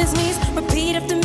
his knees, repeat after me.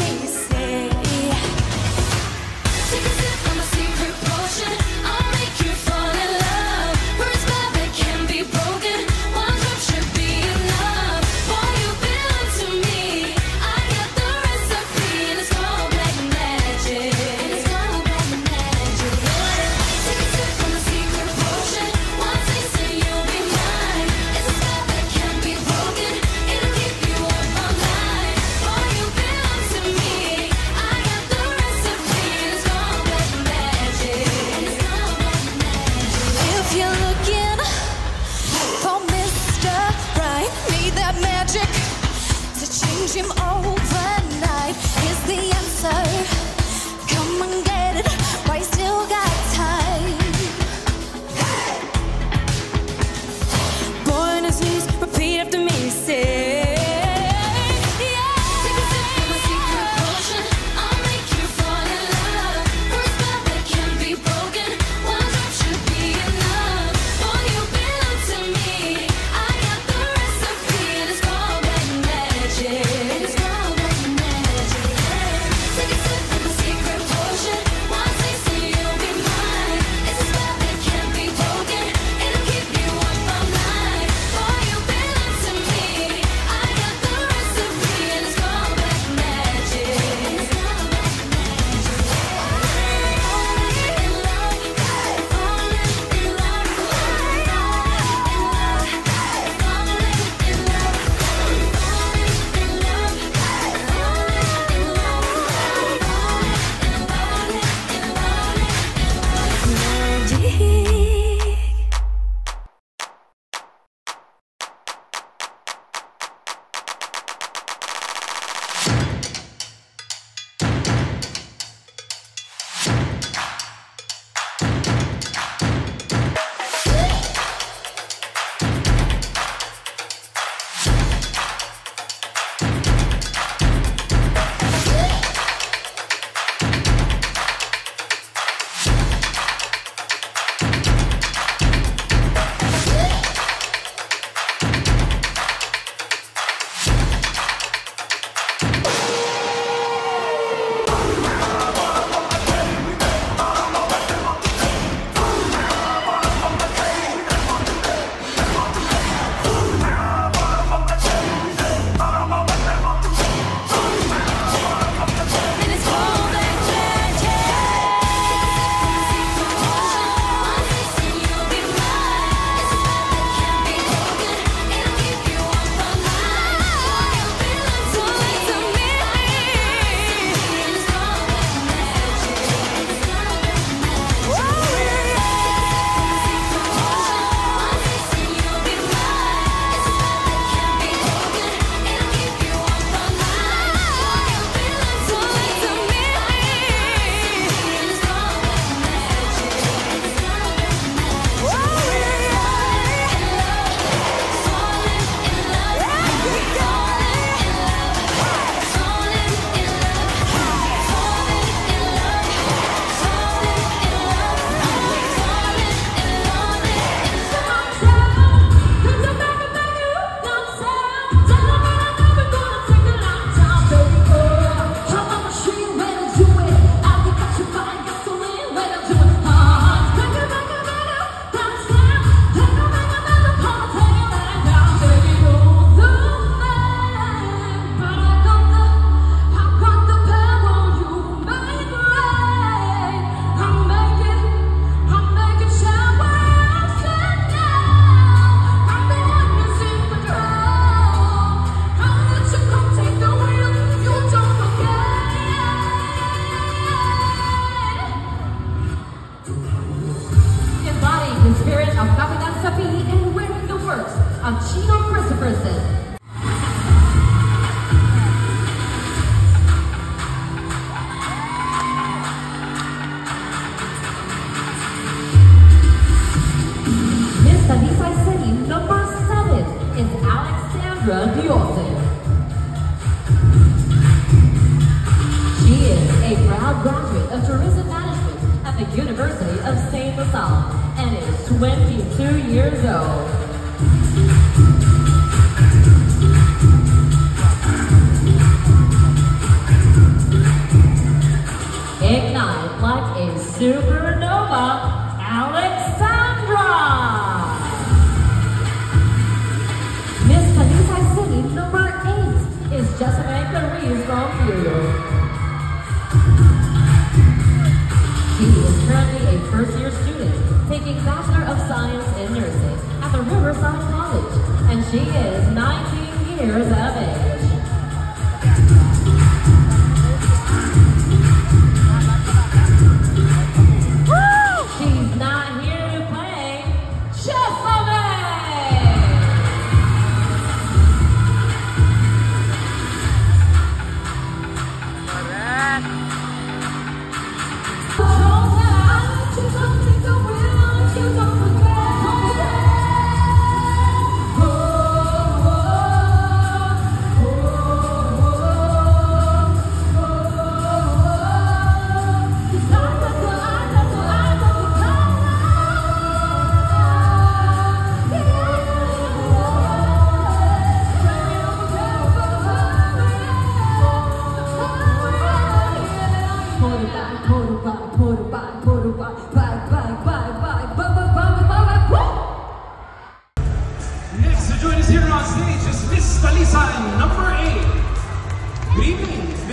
Sabine and winning the works of Chino Christopherson. graduate of tourism management at the University of St. LaSalle and 22 years old. Ignite like a supernova, Alexandra! Miss Talisay City number 8 is Jessamae Clarisse from Peru. Riverside College, and she is 19 years of age.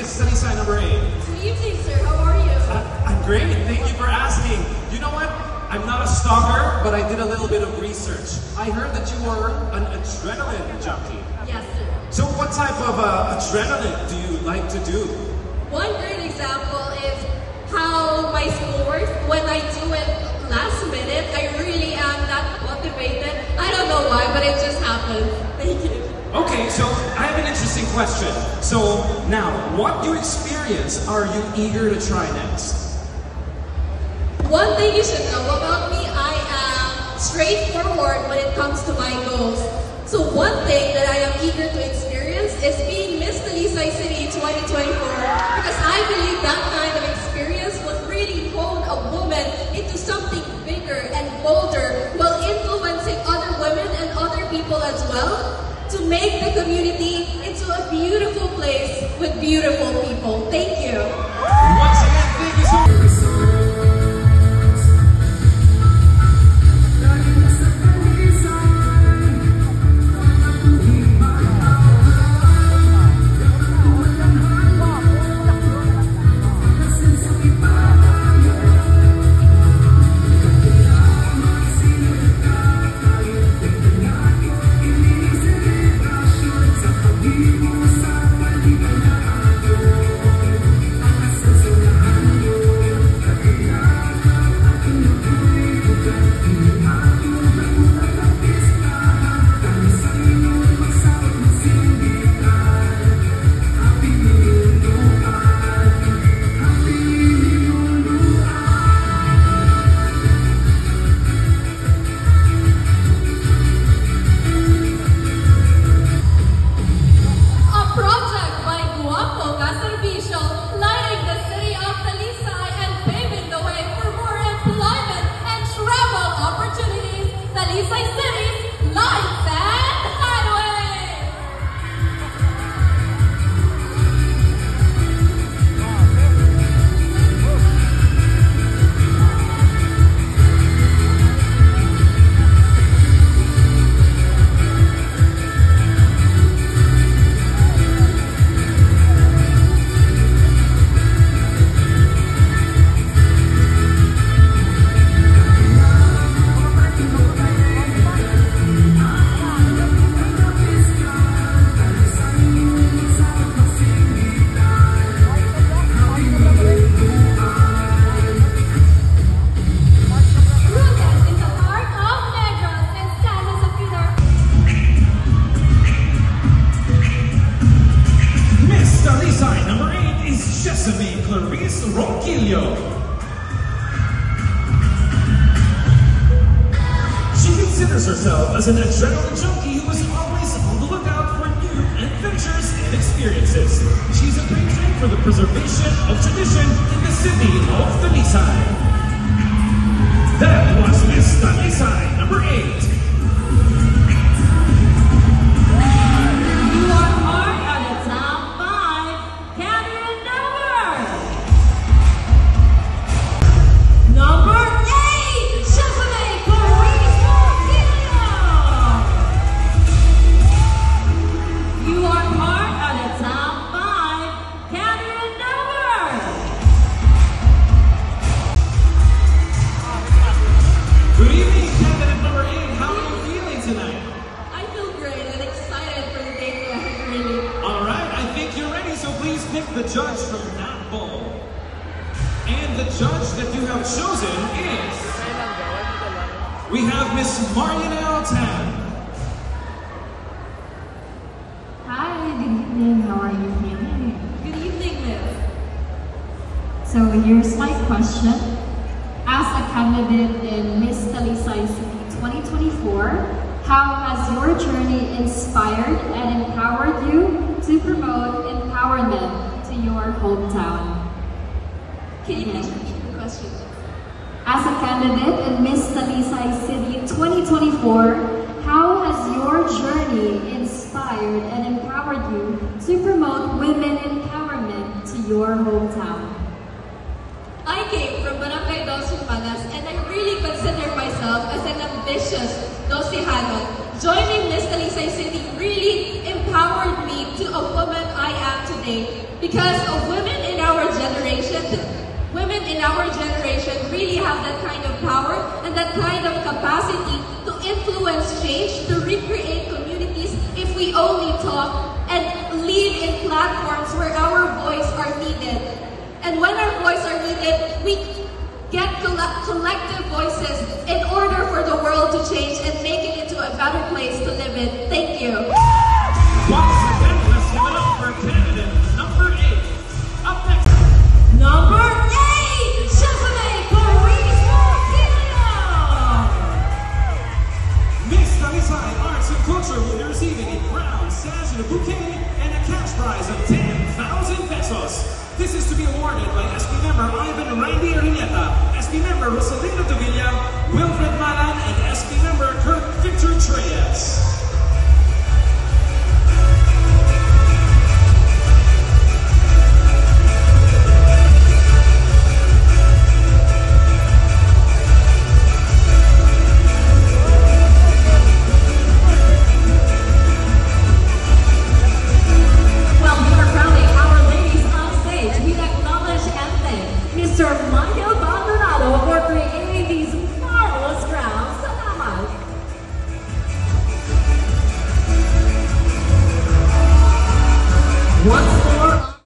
Evening, Miss Talisay number 8. Good evening, sir. How are you? I'm great, thank you for asking. You know what? I'm not a stalker, but I did a little bit of research. I heard that you were an adrenaline junkie. Yes, sir. So what type of uh, adrenaline do you like to do? One great example is how my school works. When I do it last minute, I really am that motivated. I don't know why, but it just happens. Okay, so I have an interesting question. So now, what new experience are you eager to try next? One thing you should know about me, I am straightforward when it comes to my goals. So one thing that I am eager to experience is being Miss Talisay City 2024 because I believe that kind of experience would really mold a woman into something bigger and bolder while influencing other women and other people as well to make the community into a beautiful place with beautiful people. Thank you. Ronquillo. She considers herself as an adrenaline junkie who is always on the lookout for new adventures and experiences. She's a patron for the preservation of tradition in the city of Talisay. That was Miss Talisay, number eight. That you have chosen is. We have Miss Marionel Tan. Hi, good evening. How are you feeling? Good evening, Miss. So here's my question. As a candidate in Miss Talisay City 2024, how has your journey inspired and empowered you to promote empowerment to your hometown? Can you As a candidate in Miss Talisay City 2024, how has your journey inspired and empowered you to promote women empowerment to your hometown? I came from Barangay Dos Hermanas and I really consider myself as an ambitious Dosihanon. Joining Miss Talisay City really empowered me to a woman I am today because of women in our generation. Our generation really have that kind of power and that kind of capacity to influence change, to recreate communities if we only talk and lead in platforms where our voice are needed. And when our voice are needed, we get colle- collective voices in order for the world to change and make it into a better place to live in. Thank you. Once again, let's give it up for And will be receiving a crown, sash, and a bouquet, and a cash prize of 10,000 pesos. This is to be awarded by SP member Ivan Randy Arineta, SP member Rosalina Davilla, Wilfred Malan, and SP member Kurt Victor Treyes.